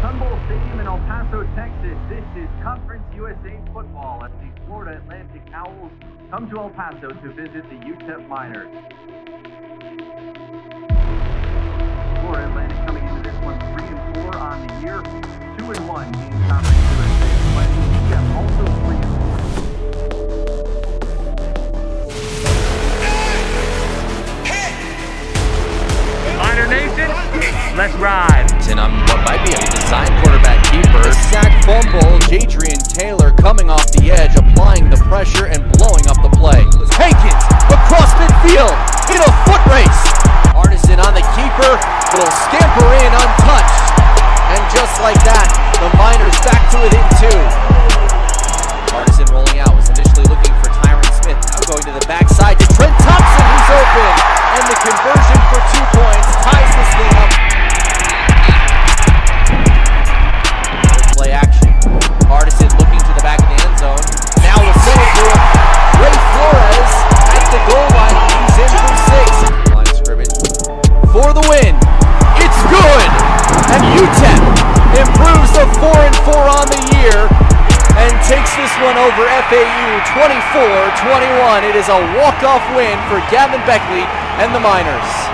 Sun Bowl Stadium in El Paso, Texas. This is Conference USA football as the Florida Atlantic Owls come to El Paso to visit the UTEP Miners. Florida Atlantic coming into this one 3 and 4 on the year, 2 and 1 in Conference USA. UTEP also 3 let's ride. And I'm what might be a design quarterback keeper. The sack fumble, Jadrian Taylor coming off the edge, applying the pressure and blowing up the play. Hankins across midfield in a foot race. Hardison on the keeper, will scamper in untouched. And just like that, the Miners back to it two. Takes this one over FAU 24-21. It is a walk-off win for Gavin Baechle and the Miners.